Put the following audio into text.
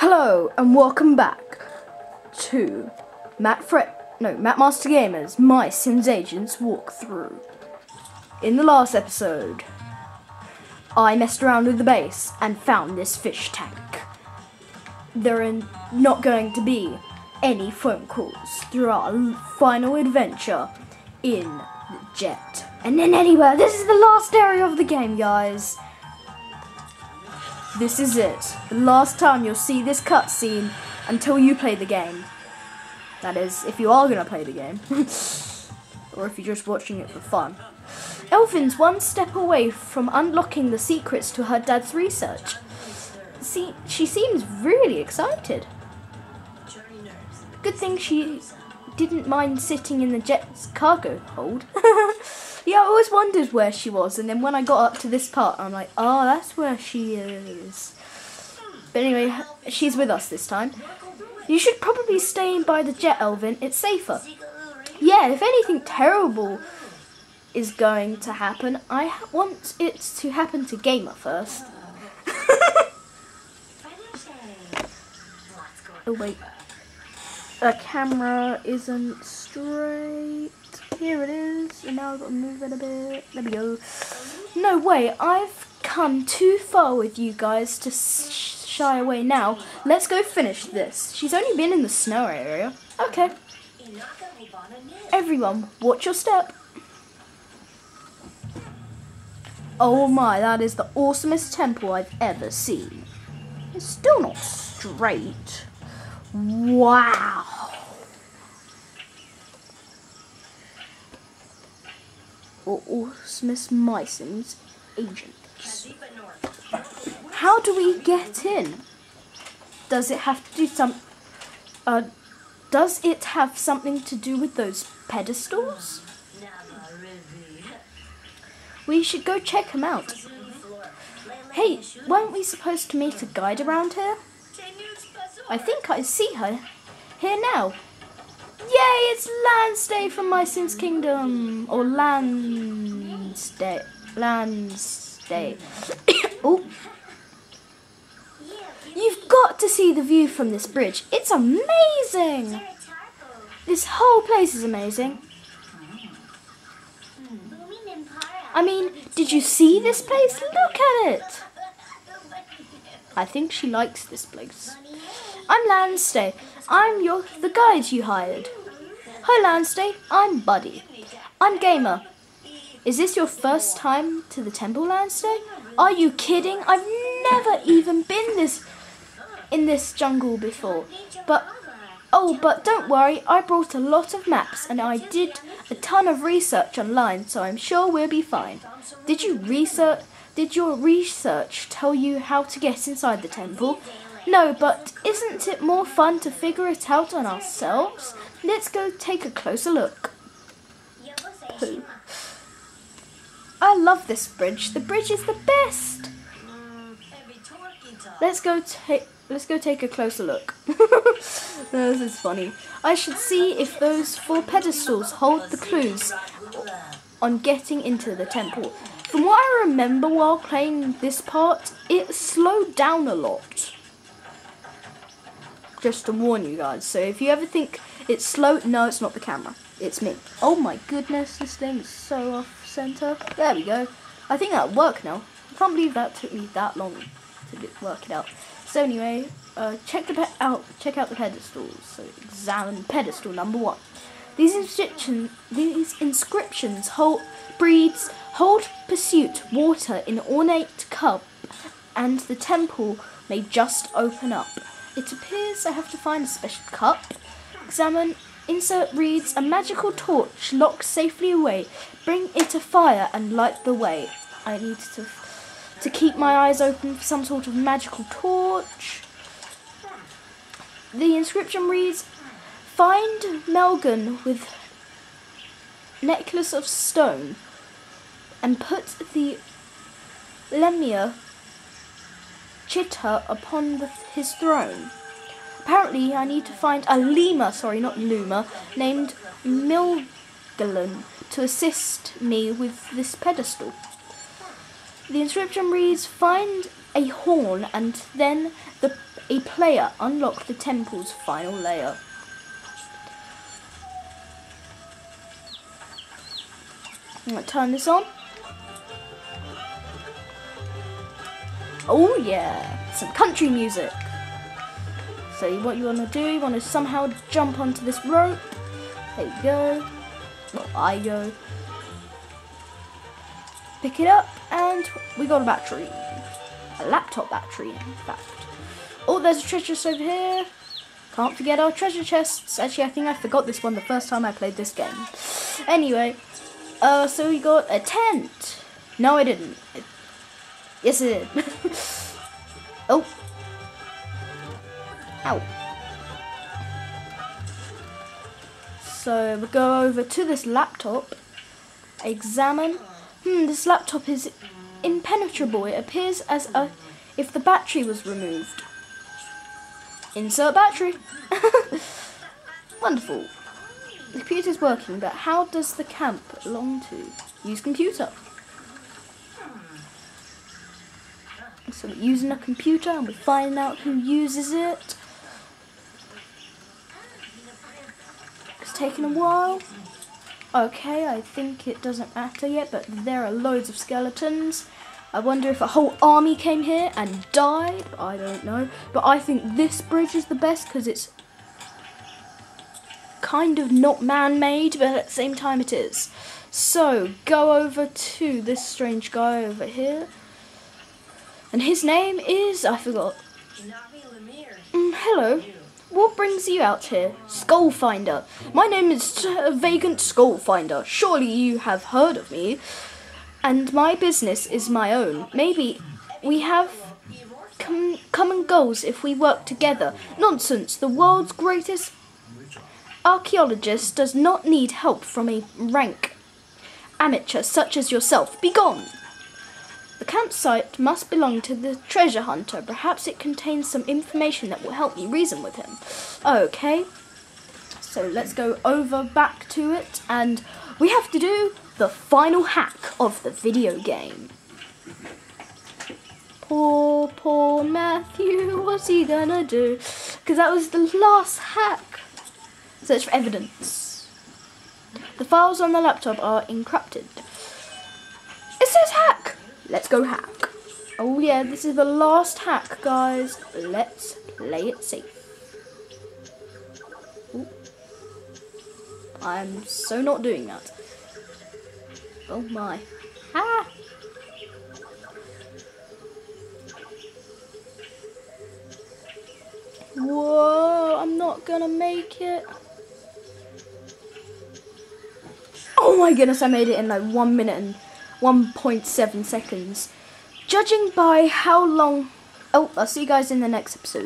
Hello and welcome back to Matt Fre- no Matt Master Gamers My Sims Agents walkthrough. In the last episode, I messed around with the base and found this fish tank. There are not going to be any phone calls through our final adventure in the jet. And then anywhere, this is the last area of the game, guys. This is it. The last time you'll see this cutscene until you play the game. That is, if you are going to play the game. or if you're just watching it for fun. Elvin's one step away from unlocking the secrets to her dad's research. See, she seems really excited. Good thing she didn't mind sitting in the jet's cargo hold. yeah, I always wondered where she was, and then when I got up to this part, I'm like, oh, that's where she is. But anyway, she's with us this time. You should probably stay by the jet, Elvin. It's safer. Yeah, if anything terrible is going to happen, I want it to happen to Gamer first. oh, wait the camera isn't straight. Here it is, and now I've got to move it a bit. There we go. No way, I've come too far with you guys to shy away now. Let's go finish this. She's only been in the snow area. Okay. Everyone, watch your step. Oh my, that is the awesomest temple I've ever seen. It's still not straight. Wow. Or Smith Myson's agents. How do we get in? Does it have to do some? Uh, does it have something to do with those pedestals? We should go check them out. Hey, weren't we supposed to meet a guide around here? I think I see her here now. Yay, it's Lyndsay from My Sims Kingdom. Or Lyndsay. Lyndsay. oh. You've got to see the view from this bridge. It's amazing. This whole place is amazing. I mean, did you see this place? Look at it. I think she likes this place. I'm Lyndsay. I'm your the guide you hired. Hi Lyndsay, I'm Buddy. I'm Gamer. Is this your first time to the temple, Lyndsay? Are you kidding? I've never even been this in this jungle before. But oh, but don't worry, I brought a lot of maps and I did a ton of research online, so I'm sure we'll be fine. Did you research did your research tell you how to get inside the temple? No, but isn't it more fun to figure it out on ourselves? Let's go take a closer look. Pooh. I love this bridge. The bridge is the best. Let's go take let's go take a closer look. this is funny. I should see if those four pedestals hold the clues on getting into the temple. From what I remember while playing this part, it slowed down a lot just to warn you guys. So if you ever think it's slow, no, it's not the camera. It's me. Oh my goodness, this thing is so off center. There we go. I think that'll work now. I can't believe that took me that long to work it out. So anyway, uh, check the out. Check out the pedestals. So examine pedestal number one. These inscriptions, these inscriptions hold breeds hold pursuit water in ornate cup, and the temple may just open up. It appears I have to find a special cup. Examine. Insert reads a magical torch locked safely away. Bring it a fire and light the way. I need to to keep my eyes open for some sort of magical torch. The inscription reads Find Melgan with necklace of stone and put the lemia Chitta upon the, his throne. Apparently, I need to find a lemur, sorry, not Luma, named Milgalan to assist me with this pedestal. The inscription reads, Find a horn and then the a player unlock the temple's final layer. I'm gonna turn this on. Oh yeah, some country music. So what you want to do, you want to somehow jump onto this rope. There you go. Well, I go. Pick it up, and we got a battery. A laptop battery, in fact. Oh, there's a treasure chest over here. Can't forget our treasure chests. Actually, I think I forgot this one the first time I played this game. Anyway, uh, so we got a tent. No, I didn't. It, yes, it did. oh. Ow. So we go over to this laptop, examine. Hmm, this laptop is impenetrable. It appears as a, if the battery was removed. Insert battery. Wonderful. The computer's working, but how does the camp belong to? Use computer. So we're using a computer and we're finding out who uses it. It's taking a while. Okay, I think it doesn't matter yet, but there are loads of skeletons. I wonder if a whole army came here and died. I don't know. But I think this bridge is the best because it's kind of not man-made, but at the same time it is. So, go over to this strange guy over here. And his name is, I forgot. Mm, hello. What brings you out here? Skull Finder. My name is uh, Vagant Skull Finder. Surely you have heard of me. And my business is my own. Maybe we have com common goals if we work together. Nonsense. The world's greatest archaeologist does not need help from a rank amateur such as yourself. Begone! The campsite must belong to the treasure hunter. Perhaps it contains some information that will help me reason with him. Okay, so let's go over back to it, and we have to do the final hack of the video game. Poor, poor Matthew, what's he gonna do? Because that was the last hack. Search for evidence. The files on the laptop are encrypted. It says hack! Let's go hack. Oh yeah, this is the last hack, guys. Let's play it safe. Ooh. I'm so not doing that. Oh my. Ah! Whoa, I'm not gonna make it. Oh my goodness, I made it in like 1 minute and 1.7 seconds. Judging by how long... Oh, I'll see you guys in the next episode.